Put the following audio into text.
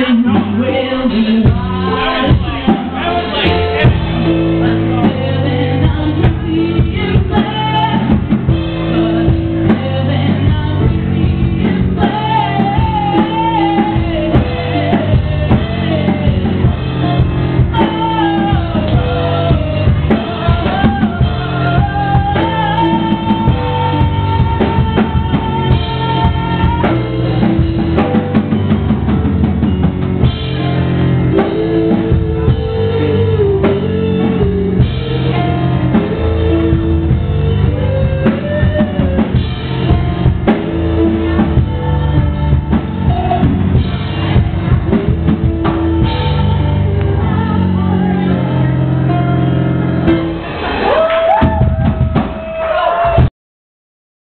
say will be mine.